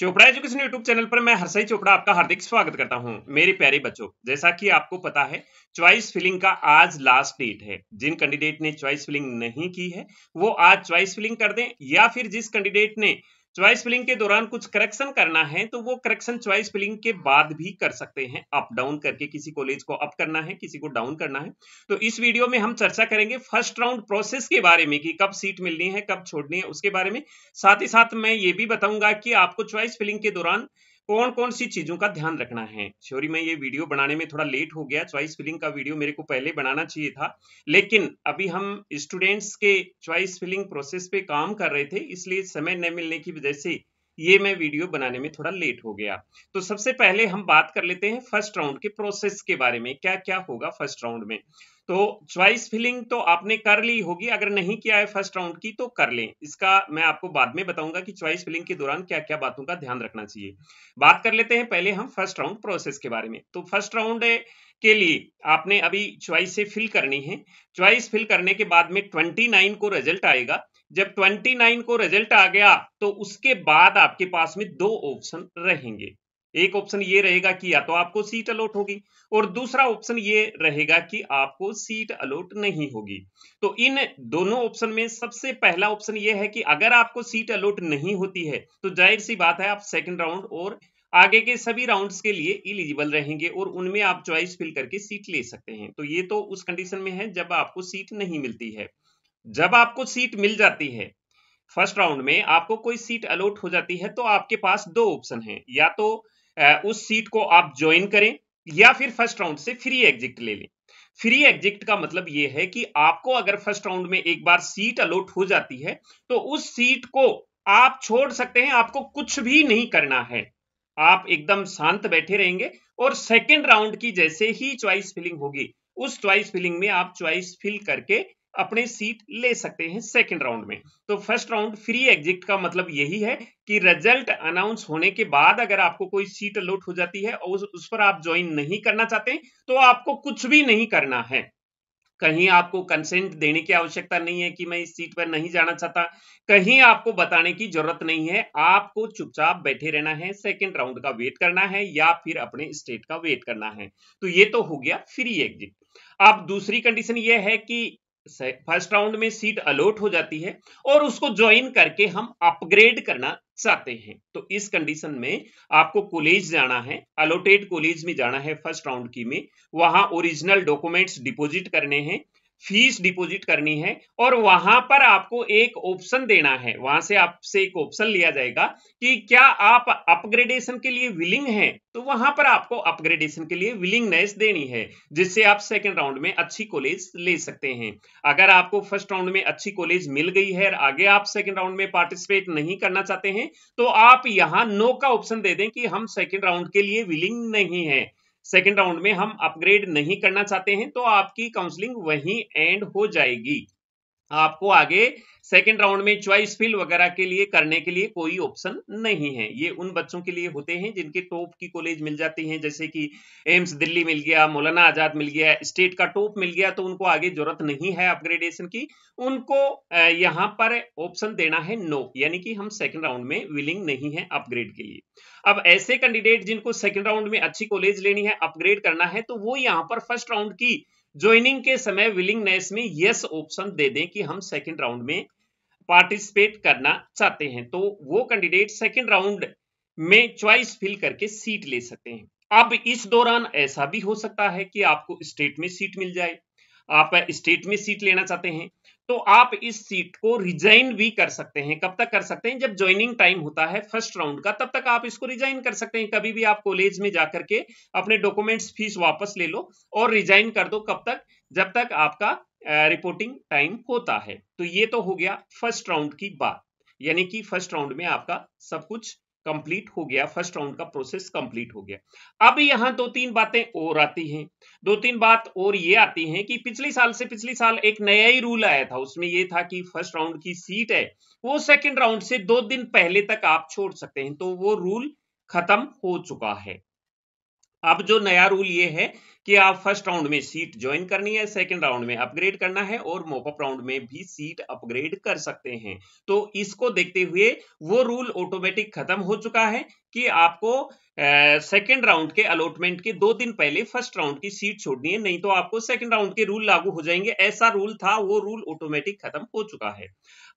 Chopra education YouTube channel पर, मैं हरसई चोपड़ा आपका हार्दिक स्वागत करता हूँ। मेरे प्यारे बच्चों, जैसा कि आपको पता है चॉइस फिलिंग का आज लास्ट डेट है। जिन कैंडिडेट ने चॉइस फिलिंग नहीं की है, वो आज चॉइस फिलिंग कर दें या फिर जिस कैंडिडेट ने चॉइस फिलिंग के दौरान कुछ करेक्शन करना है तो वो करेक्शन चॉइस फिलिंग के बाद भी कर सकते हैं। अप डाउन करके किसी कॉलेज को अप करना है, किसी को डाउन करना है। तो इस वीडियो में हम चर्चा करेंगे फ़र्स्ट राउंड प्रोसेस के बारे में कि कब सीट मिलनी है, कब छोड़नी है, उसके बारे में। साथ ही साथ मैं ये भी बताऊँगा कि आपको चॉइस फिलिंग के दौरान कौन कौन सी चीज़ों का ध्यान रखना है? सॉरी मैं ये वीडियो बनाने में थोड़ा लेट हो गया चॉइस फिलिंग का वीडियो मेरे को पहले बनाना चाहिए था। लेकिन अभी हम स्टूडेंट्स के चॉइस फिलिंग प्रोसेस पे काम कर रहे थे, इसलिए समय न मिलने की वजह से ये मैं वीडियो बनाने में थोड़ा लेट हो गया। तो सबसे पहले हम बात कर लेते हैं फ़र्स्ट राउंड के प्रोसेस के बारे में क्या क्या होगा फ़र्स्ट राउंड में। तो च्वाइस फिलिंग तो आपने कर ली होगी, अगर नहीं किया है फ़र्स्ट राउंड की तो कर लें। इसका मैं आपको बाद में बताऊँगा कि च्वाइस फिलिंग के दौरान क्या क्या बातों का ध्यान रखना चाहिए। बात कर लेते हैं पहले हम फ़र्स्ट राउंड प्रोसेस के बारे में। तो फ़र्स्ट राउंड के लिए आपने अभी चॉइस से फिल करनी है। च्वाइस फिल करने के बाद में 29 को रिज़ल्ट आएगा। जब 29 को रिज़ल्ट आ गया तो उसके बाद आपके पास में दो ऑप्शन रहेंगे। एक ऑप्शन ये रहेगा कि या तो आपको सीट अलॉट होगी और दूसरा ऑप्शन ये रहेगा कि आपको सीट अलॉट नहीं होगी। तो इन दोनों ऑप्शन में सबसे पहला ऑप्शन ये है कि अगर आपको सीट अलॉट नहीं होती है तो ज़ाहिर सी बात है आप सेकंड राउंड और आगे के सभी राउंड्स के लिए इलिजिबल रहेंगे और उनमें आप चॉइस फिल करके सीट ले सकते हैं। तो ये तो उस कंडीशन में है जब आपको सीट नहीं मिलती है। जब आपको सीट मिल जाती है फ़र्स्ट राउंड में आपको कोई सीट अलॉट हो जाती है तो आपके पास दो ऑप्शन हैं। या तो उस सीट को आप ज्वाइन करें या फिर फ़र्स्ट राउंड से फ्री एग्जिट ले लें। फ्री एग्जिट का मतलब यह है कि आपको अगर फ़र्स्ट राउंड में एक बार सीट अलॉट हो जाती है तो उस सीट को आप छोड़ सकते हैं, आपको कुछ भी नहीं करना है। आप एकदम शांत बैठे रहेंगे और सेकेंड राउंड की जैसे ही चॉइस फिलिंग होगी, उस चॉइस फिलिंग में आप चॉइस फिल करके अपने सीट ले सकते हैं सेकंड राउंड में। तो फ़र्स्ट राउंड फ्री एग्जिट का मतलब यही है कि रिज़ल्ट अनाउंस होने के बाद अगर आपको कोई सीट अलॉट हो जाती है और उस पर आप ज्वाइन नहीं करना चाहते तो आपको कुछ भी नहीं करना है। कहीं आपको कंसेंट देने की आवश्यकता नहीं है कि मैं इस सीट पर नहीं जाना चाहता, कहीं आपको बताने की ज़रूरत नहीं है, आपको चुपचाप बैठे रहना है सेकेंड राउंड का वेट करना है या फिर अपने स्टेट का वेट करना है। तो ये तो हो गया फ्री एग्जिट अब दूसरी कंडीशन ये है कि फ़र्स्ट राउंड में सीट अलॉट हो जाती है और उसको ज्वाइन करके हम अपग्रेड करना चाहते हैं। तो इस कंडीशन में आपको कॉलेज जाना है अलोटेड कॉलेज में जाना है फ़र्स्ट राउंड की में। वहाँ ओरिजिनल डॉक्यूमेंट्स डिपॉजिट करने हैं। फ़ीस डिपॉजिट करनी है और वहाँ पर आपको एक ऑप्शन देना है। वहाँ से आपसे एक ऑप्शन लिया जाएगा कि क्या आप अपग्रेडेशन के लिए विलिंग हैं? तो वहाँ पर आपको अपग्रेडेशन के लिए विलिंगनेस देनी है, जिससे आप सेकेंड राउंड में अच्छी कॉलेज ले सकते हैं। अगर आपको फ़र्स्ट राउंड में अच्छी कॉलेज मिल गई है और आगे आप सेकेंड राउंड में पार्टिसिपेट नहीं करना चाहते हैं तो आप यहाँ नो का ऑप्शन दे दें कि हम सेकेंड राउंड के लिए विलिंग नहीं है। सेकेंड राउंड में हम अपग्रेड नहीं करना चाहते हैं तो आपकी काउंसलिंग वहीं एंड हो जाएगी। आपको आगे सेकेंड राउंड में चॉइस फिल वगैरह के लिए करने के लिए कोई ऑप्शन नहीं है। ये उन बच्चों के लिए होते हैं जिनके टॉप की कॉलेज मिल जाती हैं। जैसे कि एम्स दिल्ली मिल गया, मौलाना आज़ाद मिल गया स्टेट का टॉप मिल गया तो उनको आगे ज़रूरत नहीं है अपग्रेडेशन की। उनको यहाँ पर ऑप्शन देना है नो यानी कि हम सेकेंड राउंड में विलिंग नहीं है अपग्रेड के लिए। अब ऐसे कैंडिडेट जिनको सेकेंड राउंड में अच्छी कॉलेज लेनी है अपग्रेड करना है तो वो यहाँ पर फ़र्स्ट राउंड की ज्वाइनिंग के समय विलिंगनेस में यस ऑप्शन दे दें कि हम सेकेंड राउंड में पार्टिसिपेट करना चाहते हैं। तो वो कैंडिडेट सेकेंड राउंड में चॉइस फिल करके सीट ले सकते हैं। अब इस दौरान ऐसा भी हो सकता है कि आपको स्टेट में सीट मिल जाए। आप स्टेट में सीट लेना चाहते हैं तो आप इस सीट को रिजाइन भी कर सकते हैं। कब तक कर सकते हैं? जब ज्वाइनिंग टाइम होता है फ़र्स्ट राउंड का, तब तक आप इसको रिजाइन कर सकते हैं। कभी भी आप कॉलेज में जाकर के अपने डॉक्यूमेंट्स फ़ीस वापस ले लो और रिजाइन कर दो कब तक? जब तक आपका रिपोर्टिंग टाइम होता है। तो ये तो हो गया फ़र्स्ट राउंड की बात। यानी कि फ़र्स्ट राउंड में आपका सब कुछ कंप्लीट हो गया फ़र्स्ट राउंड का प्रोसेस कंप्लीट हो गया। अब यहाँ दो तीन बातें और आती हैं। दो तीन बात और ये आती हैं कि पिछले साल से पिछले साल एक नया ही रूल आया था, उसमें ये था कि फ़र्स्ट राउंड की सीट है, वो सेकंड राउंड से दो दिन पहले तक आप छोड़ सकते हैं तो वो रूल खत्म हो चुका है। अब जो नया रूल ये है कि आप फ़र्स्ट राउंड में सीट ज्वाइन करनी है सेकंड राउंड में अपग्रेड करना है और मोपअप राउंड में भी सीट अपग्रेड कर सकते हैं। तो इसको देखते हुए वो रूल ऑटोमेटिक खत्म हो चुका है कि आपको सेकेंड राउंड के अलॉटमेंट के दो दिन पहले फ़र्स्ट राउंड की सीट छोड़नी है, नहीं तो आपको सेकंड राउंड के रूल लागू हो जाएँगे। ऐसा रूल था, वो रूल ऑटोमेटिक खत्म हो चुका है।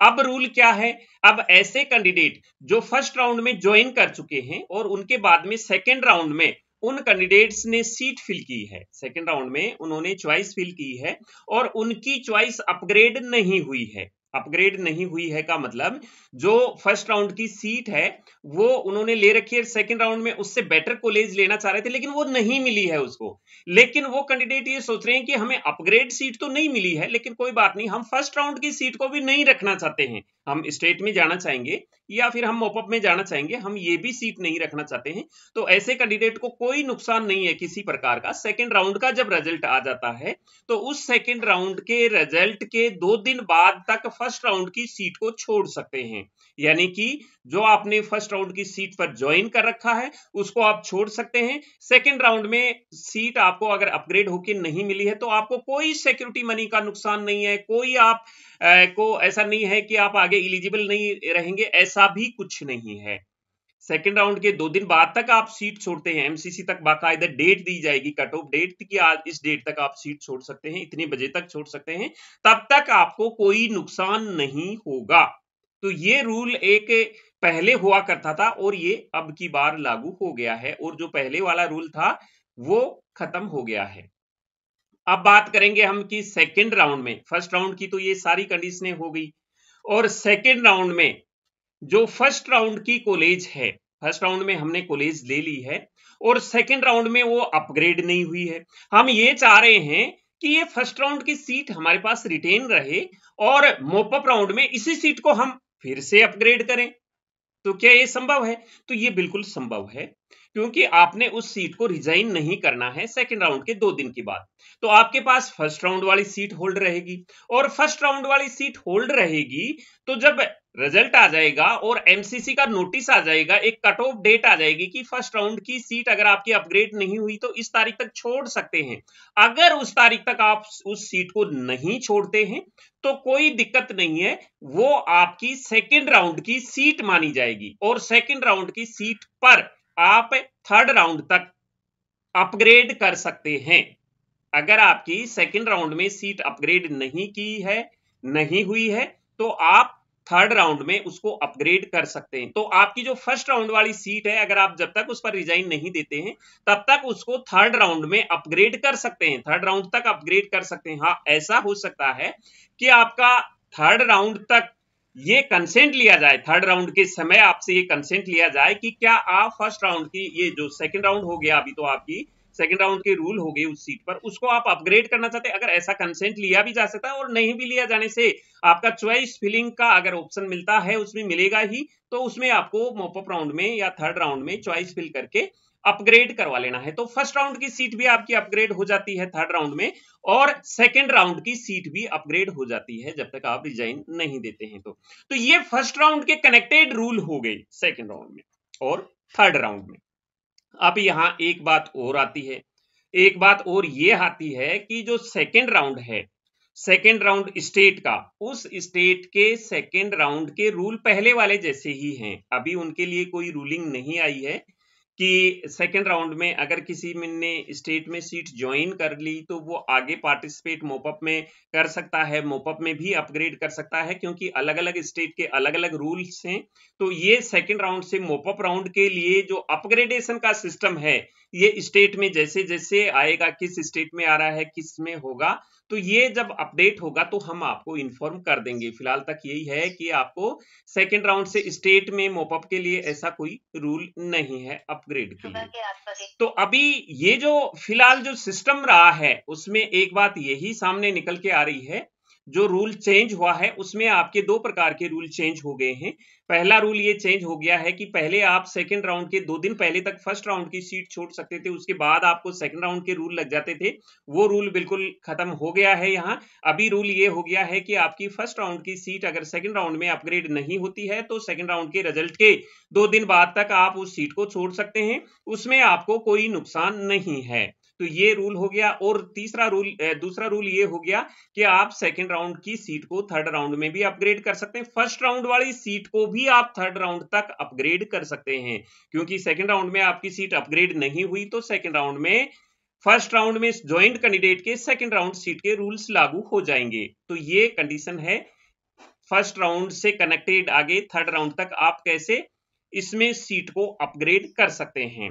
अब रूल क्या है? अब ऐसे कैंडिडेट जो फ़र्स्ट राउंड में ज्वाइन कर चुके हैं और उनके बाद में सेकेंड राउंड में उन कैंडिडेट्स ने सीट फिल की है। सेकेंड राउंड में उन्होंने च्वाइस फिल की है और उनकी च्वाइस अपग्रेड नहीं हुई है। अपग्रेड नहीं हुई है का मतलब जो फ़र्स्ट राउंड की सीट है, वो उन्होंने ले रखी है। सेकंड राउंड में उससे बेटर कॉलेज लेना चाह रहे थे, लेकिन वो नहीं मिली है उसको। लेकिन वो कैंडिडेट ये सोच रहे हैं कि हमें अपग्रेड सीट तो नहीं मिली है, लेकिन कोई बात नहीं, हम फ़र्स्ट राउंड की सीट को भी नहीं रखना चाहते हैं। हम स्टेट में जाना चाहेंगे या फिर हम मोपअप में जाना चाहेंगे, हम ये भी सीट नहीं रखना चाहते हैं। तो ऐसे कैंडिडेट को कोई नुकसान नहीं है किसी प्रकार का। सेकेंड राउंड का जब रिज़ल्ट आ जाता है तो उस सेकेंड राउंड के रिज़ल्ट के दो दिन बाद तक फ़र्स्ट राउंड की सीट को छोड़ सकते हैं। यानी कि जो आपने फ़र्स्ट राउंड की सीट पर ज्वाइन कर रखा है, उसको आप छोड़ सकते हैं। सेकेंड राउंड में सीट आपको अगर अपग्रेड होकर नहीं मिली है तो आपको कोई सिक्योरिटी मनी का नुकसान नहीं है। कोई आप को ऐसा नहीं है कि आप आगे इलिजिबल नहीं रहेंगे, ऐसा भी कुछ नहीं है। सेकेंड राउंड के दो दिन बाद तक आप सीट छोड़ते हैं। एमसीसी तक बाकायदा डेट दी जाएगी कट ऑफ़ डेट की आज, इस डेट तक आप सीट छोड़ सकते हैं, इतने बजे तक छोड़ सकते हैं, तब तक आपको कोई नुकसान नहीं होगा। तो ये रूल एक पहले हुआ करता था और ये अब की बार लागू हो गया है और जो पहले वाला रूल था, वो खत्म हो गया है। अब बात करेंगे हम कि सेकेंड राउंड में फ़र्स्ट राउंड की तो ये सारी कंडीशनें हो गई। और सेकेंड राउंड में, जो फ़र्स्ट राउंड की कॉलेज है फ़र्स्ट राउंड में हमने कॉलेज ले ली है और सेकेंड राउंड में वो अपग्रेड नहीं हुई है। हम ये चाह रहे हैं कि ये फ़र्स्ट राउंड की सीट हमारे पास रिटेन रहे और मोपअप राउंड में इसी सीट को हम फिर से अपग्रेड करें। तो क्या ये संभव है? तो ये बिल्कुल संभव है। क्योंकि आपने उस सीट को रिजाइन नहीं करना है सेकंड राउंड के दो दिन के बाद। तो आपके पास फ़र्स्ट राउंड वाली सीट होल्ड रहेगी। और फ़र्स्ट राउंड वाली सीट होल्ड रहेगी तो जब रिज़ल्ट आ जाएगा और एमसीसी का नोटिस आ जाएगा, एक कट ऑफ़ डेट आ जाएगी कि फ़र्स्ट राउंड की सीट अगर आपकी अपग्रेड नहीं हुई तो इस तारीख तक छोड़ सकते हैं। अगर उस तारीख तक आप उस सीट को नहीं छोड़ते हैं तो कोई दिक्कत नहीं है, वो आपकी सेकेंड राउंड की सीट मानी जाएगी। और सेकेंड राउंड की सीट पर आप थर्ड राउंड तक अपग्रेड कर सकते हैं। अगर आपकी सेकेंड राउंड में सीट अपग्रेड नहीं की है, नहीं हुई है तो आप थर्ड राउंड में उसको अपग्रेड कर सकते हैं। तो आपकी जो फ़र्स्ट राउंड वाली सीट है, अगर आप जब तक उस पर रिजाइन नहीं देते हैं, तब तक उसको थर्ड राउंड में अपग्रेड कर सकते हैं। थर्ड राउंड तक अपग्रेड कर सकते हैं। हाँ ऐसा हो सकता है कि आपका थर्ड राउंड तक ये कंसेंट लिया जाए थर्ड राउंड के समय आपसे ये कंसेंट लिया जाए कि क्या आप फ़र्स्ट राउंड की ये जो सेकंड राउंड हो गया अभी तो आपकी सेकंड राउंड के रूल हो गए उस सीट पर, उसको आप अपग्रेड करना चाहते हैं? अगर ऐसा कंसेंट लिया भी जा सकता है और नहीं भी लिया जाने से आपका चॉइस फिलिंग का अगर ऑप्शन मिलता है, उसमें मिलेगा ही तो उसमें आपको मोपअप राउंड में या थर्ड राउंड में चॉइस फिल करके अपग्रेड करवा लेना है। तो फ़र्स्ट राउंड की सीट भी आपकी अपग्रेड हो जाती है थर्ड राउंड में, और सेकेंड राउंड की सीट भी अपग्रेड हो जाती है जब तक आप रिजाइन नहीं देते हैं तो। तो ये फ़र्स्ट राउंड के कनेक्टेड रूल हो गए सेकेंड राउंड में, और थर्ड राउंड में। अब यहाँ एक बात और आती है। एक बात और ये आती है कि जो सेकेंड राउंड है सेकेंड राउंड स्टेट का, उस स्टेट के सेकेंड राउंड के रूल पहले वाले जैसे ही हैं। अभी उनके लिए कोई रूलिंग नहीं आई है। कि सेकेंड राउंड में अगर किसी ने स्टेट में सीट ज्वाइन कर ली तो वो आगे पार्टिसिपेट मोपअप में कर सकता है मोपअप में भी अपग्रेड कर सकता है, क्योंकि अलग अलग स्टेट के अलग अलग रूल्स हैं। तो ये सेकेंड राउंड से मोपअप राउंड के लिए जो अपग्रेडेशन का सिस्टम है ये स्टेट में जैसे जैसे आएगा किस स्टेट में आ रहा है किसमें होगा तो ये जब अपडेट होगा तो हम आपको इन्फॉर्म कर देंगे। फ़िलहाल तक यही है कि आपको सेकेंड राउंड से स्टेट में मोपअप के लिए ऐसा कोई रूल नहीं है अपग्रेड के लिए। तो अभी ये जो फ़िलहाल जो सिस्टम रहा है उसमें एक बात यही सामने निकल के आ रही है जो रूल चेंज हुआ है, उसमें आपके दो प्रकार के रूल चेंज हो गए हैं। पहला रूल ये चेंज हो गया है कि पहले आप सेकंड राउंड के, दो दिन पहले तक फ़र्स्ट राउंड की सीट छोड़ सकते थे, उसके बाद आपको सेकंड राउंड के रूल लग जाते थे। वो रूल बिल्कुल खत्म हो गया है यहाँ। अभी रूल ये हो गया है कि आपकी फ़र्स्ट राउंड की सीट अगर सेकंड राउंड में अपग्रेड नहीं होती है तो सेकंड राउंड के रिज़ल्ट के दो दिन बाद तक आप उस सीट को छोड़ सकते हैं। उसमें आपको कोई नुकसान नहीं है। तो ये रूल हो गया और तीसरा रूल दूसरा रूल ये हो गया कि आप सेकंड राउंड की सीट को थर्ड राउंड में भी अपग्रेड कर सकते हैं। फ़र्स्ट राउंड वाली सीट को भी आप थर्ड राउंड तक अपग्रेड कर सकते हैं। क्योंकि सेकेंड राउंड में आपकी सीट अपग्रेड नहीं हुई तो सेकंड राउंड में फ़र्स्ट राउंड में ज्वाइंट कैंडिडेट के सेकेंड राउंड सीट के रूल्स लागू हो जाएँगे। तो ये कंडीशन है। फ़र्स्ट राउंड से कनेक्टेड आगे थर्ड राउंड तक आप कैसे इसमें सीट को अपग्रेड कर सकते हैं।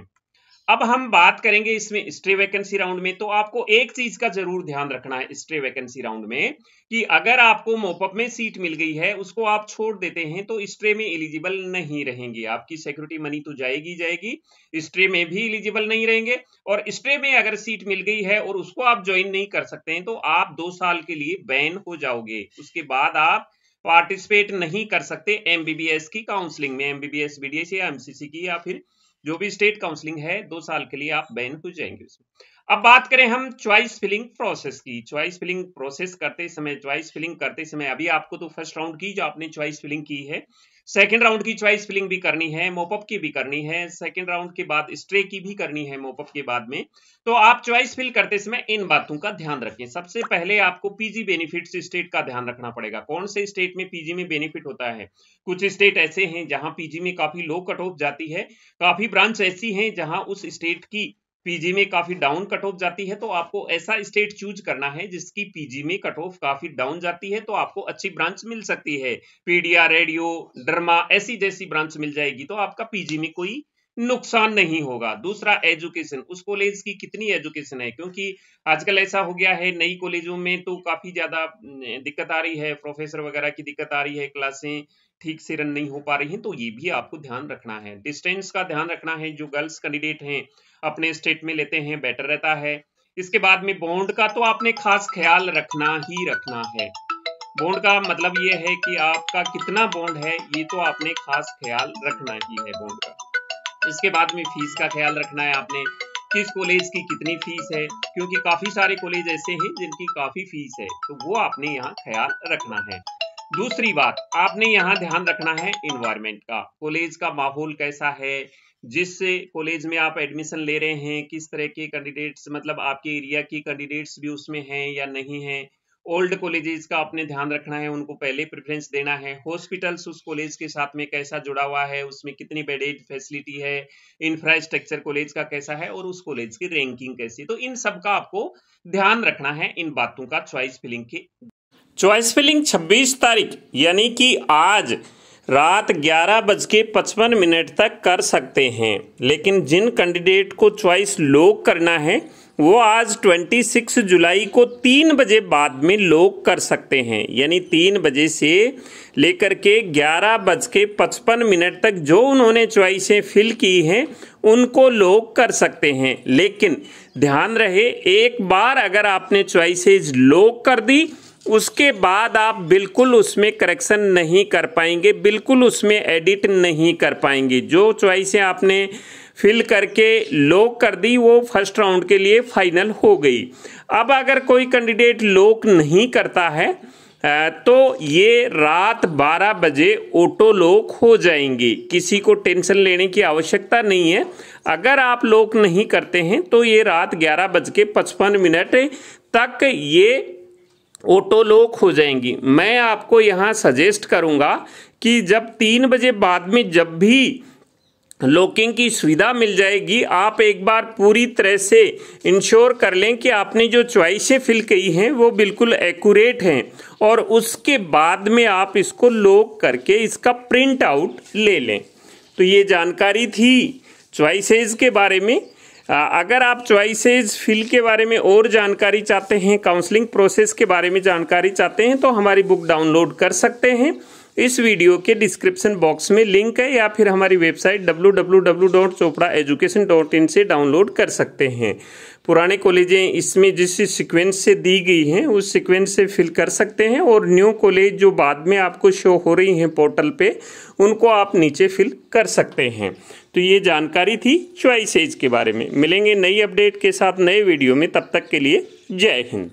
अब हम बात करेंगे इसमें स्ट्रे वैकेंसी राउंड में तो आपको एक चीज़ का ज़रूर ध्यान रखना है स्ट्रे वैकेंसी राउंड में, कि अगर आपको मोपअप में सीट मिल गई है, उसको आप छोड़ देते हैं तो स्ट्रे में एलिजिबल नहीं रहेंगे। आपकी सिक्योरिटी मनी तो जाएगी जाएगी स्ट्रे में भी एलिजिबल नहीं रहेंगे, और स्ट्रे में अगर सीट मिल गई है और उसको आप ज्वाइन नहीं कर सकते हैं तो आप दो साल के लिए बैन हो जाओगे। उसके बाद आप पार्टिसिपेट नहीं कर सकते एमबीबीएस की काउंसलिंग में एमबीबीएस बीडीएस या एमसीसी की या फिर जो भी स्टेट काउंसलिंग है, दो साल के लिए आप बैन हो जाएँगे उसमें। अब बात करें हम च्वाइस फिलिंग प्रोसेस की। च्वाइस फिलिंग प्रोसेस करते समय च्वाइस फिलिंग करते समय, अभी आपको तो फ़र्स्ट राउंड की जो आपने च्वाइस फिलिंग की है सेकेंड राउंड की च्वाइस फिलिंग भी करनी है मोपअप की भी करनी है सेकेंड राउंड के बाद स्ट्रे की भी करनी है मोपअप के बाद में। तो आप च्वाइस फिल करते समय इन बातों का ध्यान रखें। सबसे पहले आपको पीजी बेनिफिट स्टेट का ध्यान रखना पड़ेगा। कौन से स्टेट में पीजी में बेनिफिट होता है? कुछ स्टेट ऐसे हैं जहाँ पीजी में काफ़ी लो कट ऑफ़ जाती है, काफ़ी ब्रांच ऐसी हैं जहाँ उस स्टेट की पीजी में काफ़ी डाउन कट ऑफ़ जाती है तो आपको ऐसा स्टेट चूज़ करना है जिसकी पीजी में कट ऑफ़ काफ़ी डाउन जाती है तो आपको अच्छी ब्रांच मिल सकती है। पीडिया रेडियो डर्मा ऐसी जैसी ब्रांच मिल जाएगी तो आपका पीजी में कोई नुकसान नहीं होगा। दूसरा एजुकेशन उस कॉलेज की कितनी एजुकेशन है? क्योंकि आजकल ऐसा हो गया है, नई कॉलेजों में तो काफ़ी ज़्यादा दिक्कत आ रही है प्रोफेसर वगैरह की दिक्कत आ रही है क्लासें ठीक से रन नहीं हो पा रही हैं तो ये भी आपको ध्यान रखना है। डिस्टेंस का ध्यान रखना है, जो गर्ल्स कैंडिडेट हैं अपने स्टेट में लेते हैं बेटर रहता है। इसके बाद में बॉन्ड का तो आपने खास ख्याल रखना ही रखना है। बॉन्ड का मतलब ये है कि आपका कितना बॉन्ड है, ये तो आपने खास ख्याल रखना ही है बॉन्ड का। इसके बाद में फ़ीस का ख्याल रखना है आपने, किस कॉलेज की कितनी फ़ीस है, क्योंकि काफ़ी सारे कॉलेज ऐसे हैं जिनकी काफ़ी फ़ीस है तो वो आपने यहाँ ख्याल रखना है। दूसरी बात, आपने यहाँ ध्यान रखना है इन्वायरमेंट का। कॉलेज का माहौल कैसा है? जिस कॉलेज में आप एडमिशन ले रहे हैं, किस तरह के कैंडिडेट्स मतलब आपके एरिया की कैंडिडेट्स भी उसमें हैं या नहीं हैं? ओल्ड कॉलेजेस का आपने ध्यान रखना है, उनको पहले प्रेफरेंस देना है। हॉस्पिटल्स उस कॉलेज के साथ में कैसा जुड़ा हुआ है? उसमें कितनी बेडेड फैसिलिटी है? इंफ्रास्ट्रक्चर कॉलेज का कैसा है? और उस कॉलेज की रैंकिंग कैसी तो इन सब का आपको ध्यान रखना है, इन बातों का चॉइस फिलिंग के चॉइस फिलिंग 26 तारीख, यानी कि आज रात ग्यारह बज के पचपन मिनट तक कर सकते हैं। लेकिन जिन कैंडिडेट को चॉइस लोग करना है, वो आज 26 जुलाई को तीन बजे बाद में लोग कर सकते हैं। यानी तीन बजे से लेकर के ग्यारह बज के पचपन मिनट तक जो उन्होंने चॉइसें फिल की हैं, उनको लोग कर सकते हैं। लेकिन ध्यान रहे, एक बार अगर आपने चॉइसेज लोग कर दी उसके बाद आप बिल्कुल उसमें करेक्शन नहीं कर पाएँगे, बिल्कुल उसमें एडिट नहीं कर पाएँगे। जो चॉइसें आपने फिल करके लॉक कर दी, वो फ़र्स्ट राउंड के लिए फाइनल हो गई। अब अगर कोई कैंडिडेट लॉक नहीं करता है तो ये रात 12 बजे ऑटो लॉक हो जाएँगे। किसी को टेंशन लेने की आवश्यकता नहीं है। अगर आप लॉक नहीं करते हैं तो ये रात ग्यारह बज के पचपन मिनट तक ये ऑटो लॉक हो जाएँगी। मैं आपको यहाँ सजेस्ट करूँगा कि जब तीन बजे बाद में जब भी लॉकिंग की सुविधा मिल जाएगी, आप एक बार पूरी तरह से इंश्योर कर लें कि आपने जो च्वाइसें फिल की हैं, वो बिल्कुल एक्यूरेट हैं और उसके बाद में आप इसको लॉक करके इसका प्रिंट आउट ले लें। तो ये जानकारी थी च्वाइसेज के बारे में। अगर आप चॉइसेस फिल के बारे में और जानकारी चाहते हैं काउंसलिंग प्रोसेस के बारे में जानकारी चाहते हैं तो हमारी बुक डाउनलोड कर सकते हैं। इस वीडियो के डिस्क्रिप्शन बॉक्स में लिंक है, या फिर हमारी वेबसाइट www.chopraeducation.in से डाउनलोड कर सकते हैं। पुराने कॉलेजें इसमें जिस सीक्वेंस से दी गई हैं, उस सीक्वेंस से फिल कर सकते हैं, और न्यू कॉलेज जो बाद में आपको शो हो रही हैं पोर्टल पे, उनको आप नीचे फिल कर सकते हैं। तो ये जानकारी थी चॉइस एज के बारे में। मिलेंगे नई अपडेट के साथ नए वीडियो में। तब तक के लिए जय हिंद।